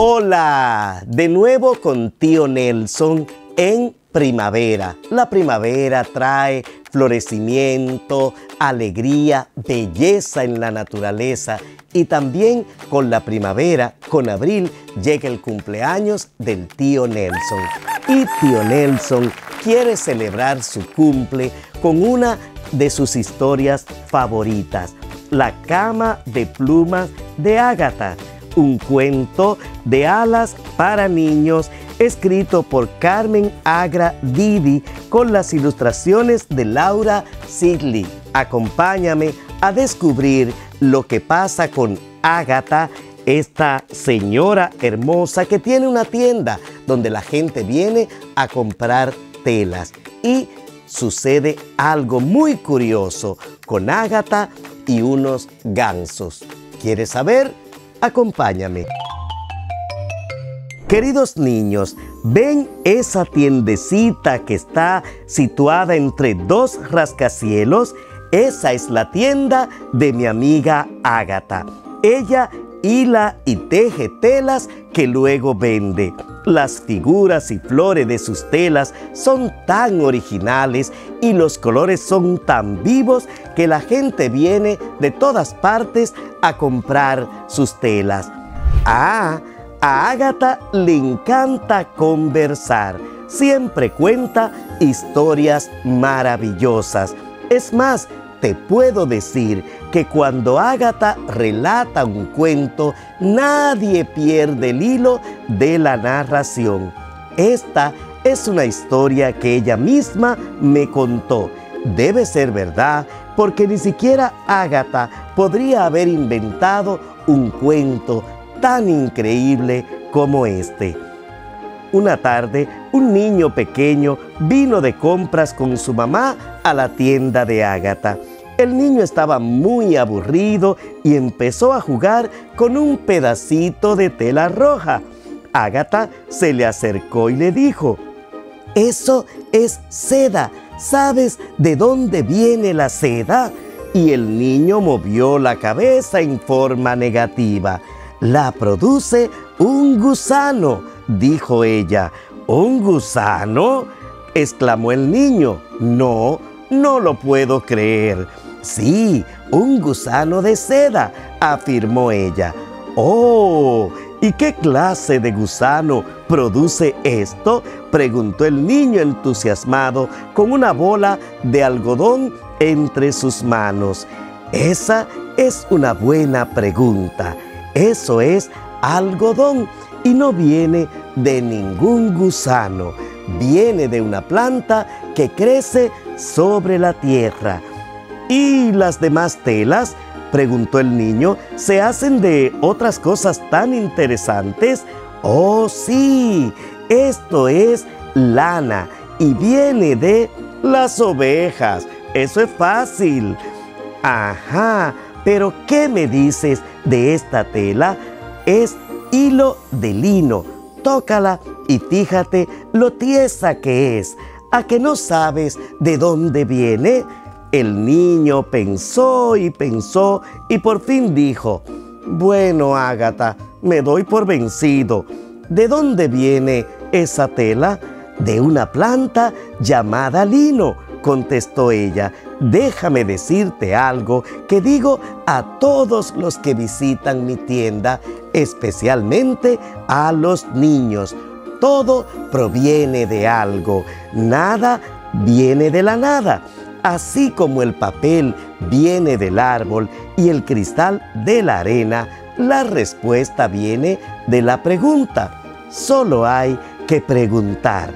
Hola, de nuevo con tío Nelson en primavera. La primavera trae florecimiento, alegría, belleza en la naturaleza y también con la primavera, con abril, llega el cumpleaños del tío Nelson. Y tío Nelson quiere celebrar su cumple con una de sus historias favoritas, La cama de plumas de Ágata un cuento de alas para niños escrito por Carmen Agra Didi con las ilustraciones de Laura Sidley. Acompáñame a descubrir lo que pasa con Ágata, esta señora hermosa que tiene una tienda donde la gente viene a comprar telas. Y sucede algo muy curioso con Ágata y unos gansos. ¿Quieres saber? Acompáñame. Queridos niños, ¿ven esa tiendecita que está situada entre dos rascacielos? Esa es la tienda de mi amiga Ágata. Ella hila y teje telas que luego vende. Las figuras y flores de sus telas son tan originales y los colores son tan vivos que la gente viene de todas partes a comprar sus telas. Ah, a Ágata le encanta conversar. Siempre cuenta historias maravillosas. Es más, te puedo decir que cuando Ágata relata un cuento, nadie pierde el hilo de la narración. Esta es una historia que ella misma me contó. Debe ser verdad, porque ni siquiera Ágata podría haber inventado un cuento tan increíble como este. Una tarde, un niño pequeño vino de compras con su mamá a la tienda de Ágata. El niño estaba muy aburrido y empezó a jugar con un pedacito de tela roja. Ágata se le acercó y le dijo, Eso es seda. ¿Sabes de dónde viene la seda? Y el niño movió la cabeza en forma negativa. La produce un gusano, dijo ella. ¿Un gusano? exclamó el niño. No, no lo puedo creer. Sí, un gusano de seda, afirmó ella. Oh, ¿y qué clase de gusano produce esto? preguntó el niño entusiasmado con una bola de algodón entre sus manos. Esa es una buena pregunta. Eso es algodón y no viene de ningún gusano. Viene de una planta que crece sobre la tierra. ¿Y las demás telas? preguntó el niño. ¿Se hacen de otras cosas tan interesantes? Oh, sí, esto es lana y viene de las ovejas. Eso es fácil. Ajá, pero ¿qué me dices de esta tela? Es hilo de lino. Tócala y fíjate lo tiesa que es. ¿A que no sabes de dónde viene? El niño pensó y pensó y por fin dijo, bueno, Ágata, me doy por vencido. ¿De dónde viene esa tela? De una planta llamada lino, contestó ella. Déjame decirte algo que digo a todos los que visitan mi tienda, especialmente a los niños. Todo proviene de algo, nada viene de la nada así como el papel viene del árbol y el cristal de la arena, la respuesta viene de la pregunta. Solo hay que preguntar.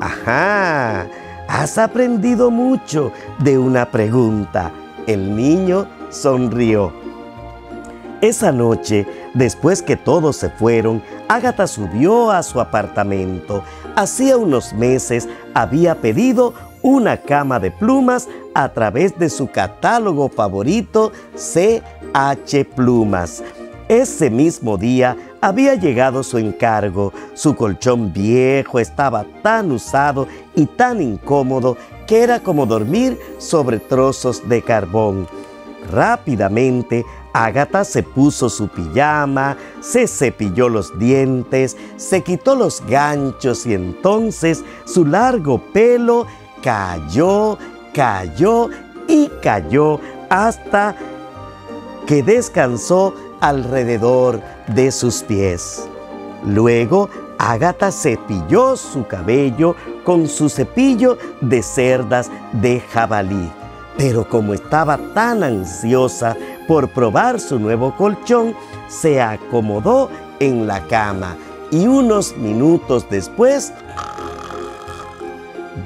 Ajá, has aprendido mucho de una pregunta. El niño sonrió. Esa noche, después que todos se fueron, Ágata subió a su apartamento. Hacía unos meses había pedido una cama de plumas a través de su catálogo favorito CH Plumas. Ese mismo día había llegado su encargo. Su colchón viejo estaba tan usado y tan incómodo que era como dormir sobre trozos de carbón. Rápidamente, Ágata se puso su pijama, se cepilló los dientes, se quitó los ganchos y entonces su largo pelo cayó, cayó y cayó hasta que descansó alrededor de sus pies. Luego Ágata cepilló su cabello con su cepillo de cerdas de jabalí. Pero como estaba tan ansiosa por probar su nuevo colchón, se acomodó en la cama y unos minutos después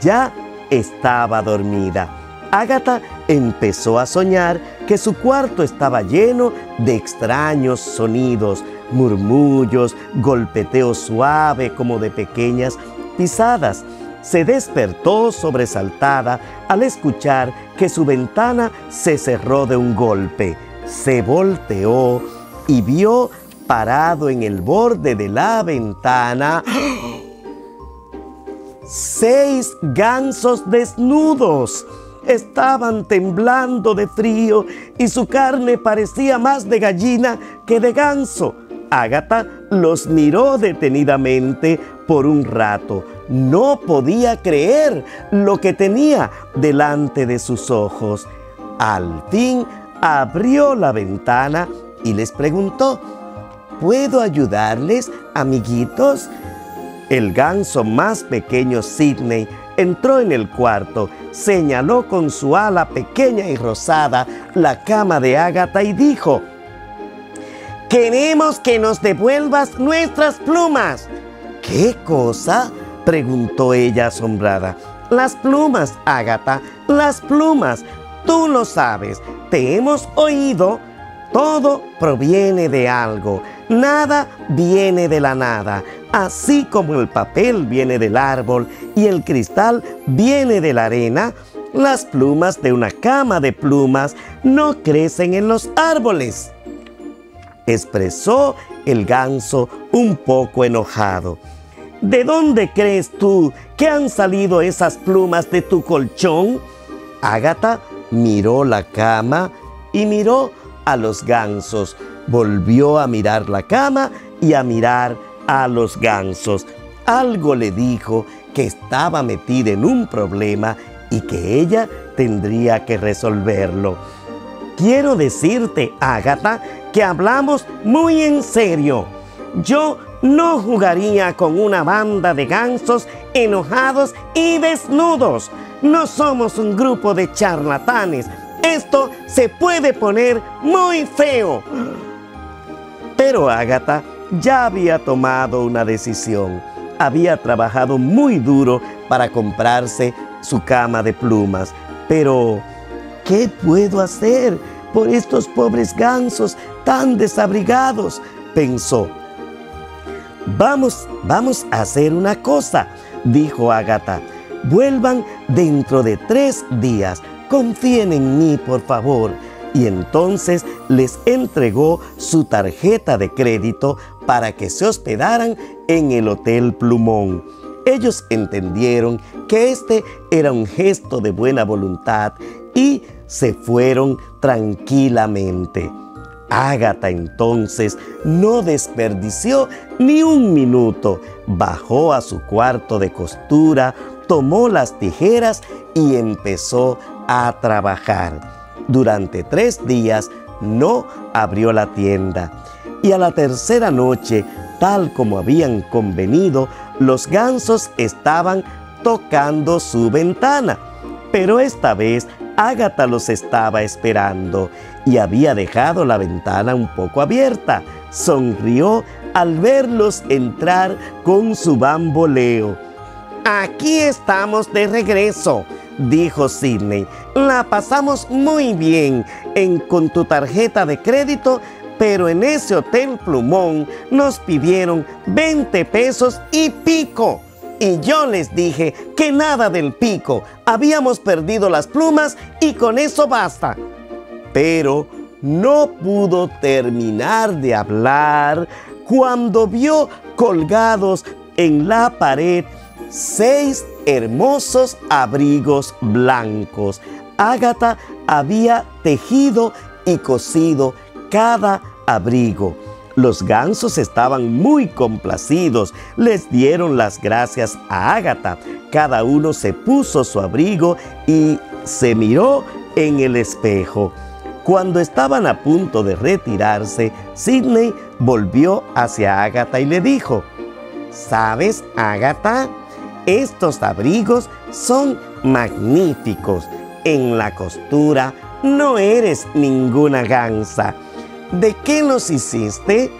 ya estaba dormida. Ágata empezó a soñar que su cuarto estaba lleno de extraños sonidos, murmullos, golpeteo suave como de pequeñas pisadas. Se despertó sobresaltada al escuchar que su ventana se cerró de un golpe se volteó y vio parado en el borde de la ventana seis gansos desnudos. Estaban temblando de frío y su carne parecía más de gallina que de ganso. Ágata los miró detenidamente por un rato. No podía creer lo que tenía delante de sus ojos. Al fin abrió la ventana y les preguntó, ¿puedo ayudarles, amiguitos? El ganso más pequeño, Sidney, entró en el cuarto, señaló con su ala pequeña y rosada la cama de Ágata y dijo, Queremos que nos devuelvas nuestras plumas. ¿Qué cosa? preguntó ella asombrada. Las plumas, Ágata, las plumas. Tú lo sabes, te hemos oído. Todo proviene de algo, nada viene de la nada. Así como el papel viene del árbol y el cristal viene de la arena, las plumas de una cama de plumas no crecen en los árboles. Expresó el ganso un poco enojado. ¿De dónde crees tú que han salido esas plumas de tu colchón? Ágata miró la cama y miró a los gansos. Volvió a mirar la cama y a mirar a los gansos. Algo le dijo que estaba metida en un problema y que ella tendría que resolverlo. Quiero decirte, Ágata, que hablamos muy en serio. Yo no jugaría con una banda de gansos enojados y desnudos. No somos un grupo de charlatanes. Esto se puede poner muy feo. Pero Ágata ya había tomado una decisión. Había trabajado muy duro para comprarse su cama de plumas. Pero, ¿qué puedo hacer por estos pobres gansos tan desabrigados? pensó. Vamos, vamos a hacer una cosa, dijo Ágata vuelvan dentro de tres días. Confíen en mí, por favor. Y entonces les entregó su tarjeta de crédito para que se hospedaran en el Hotel Plumón. Ellos entendieron que este era un gesto de buena voluntad y se fueron tranquilamente. Ágata entonces no desperdició ni un minuto. Bajó a su cuarto de costura, tomó las tijeras y empezó a trabajar. Durante tres días no abrió la tienda. Y a la tercera noche, tal como habían convenido, los gansos estaban tocando su ventana. Pero esta vez Ágata los estaba esperando y había dejado la ventana un poco abierta. Sonrió al verlos entrar con su bamboleo. Aquí estamos de regreso, dijo Sidney. La pasamos muy bien en, con tu tarjeta de crédito, pero en ese hotel plumón nos pidieron 20 pesos y pico. Y yo les dije que nada del pico, habíamos perdido las plumas y con eso basta. Pero no pudo terminar de hablar cuando vio colgados en la pared seis hermosos abrigos blancos. Ágata había tejido y cosido cada abrigo. Los gansos estaban muy complacidos, les dieron las gracias a Ágata. Cada uno se puso su abrigo y se miró en el espejo. Cuando estaban a punto de retirarse, Sidney volvió hacia Ágata y le dijo, ¿Sabes, Ágata? Estos abrigos son magníficos. En la costura no eres ninguna gansa. ¿De qué los hiciste?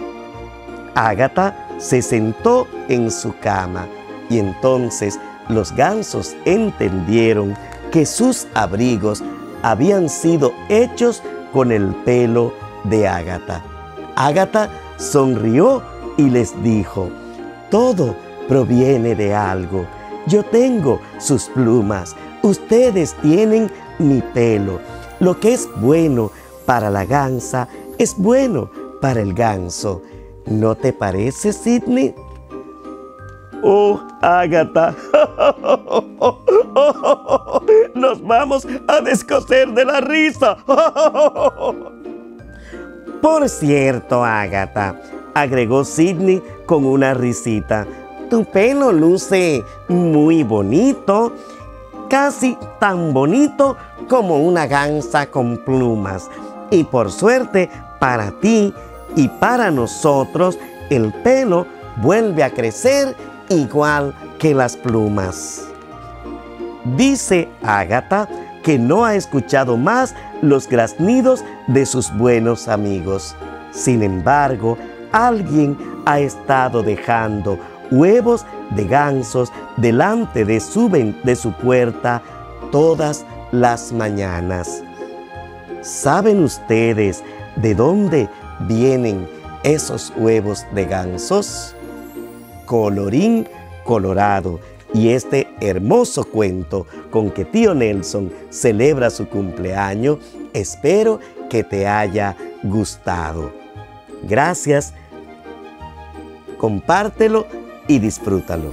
Ágata se sentó en su cama y entonces los gansos entendieron que sus abrigos habían sido hechos con el pelo de Ágata. Ágata sonrió y les dijo, todo proviene de algo. Yo tengo sus plumas, ustedes tienen mi pelo. Lo que es bueno para la gansa es bueno para el ganso. ¿No te parece, Sidney? Oh, Ágata, nos vamos a descoser de la risa. Por cierto, Ágata, agregó Sidney con una risita, tu pelo luce muy bonito, casi tan bonito como una gansa con plumas. Y por suerte, para ti y para nosotros, el pelo vuelve a crecer igual que las plumas. Dice Ágata que no ha escuchado más los graznidos de sus buenos amigos. Sin embargo, alguien ha estado dejando huevos de gansos delante de su, de su puerta todas las mañanas. ¿Saben ustedes de dónde vienen esos huevos de gansos? colorín colorado. Y este hermoso cuento con que tío Nelson celebra su cumpleaños, espero que te haya gustado. Gracias, compártelo y disfrútalo.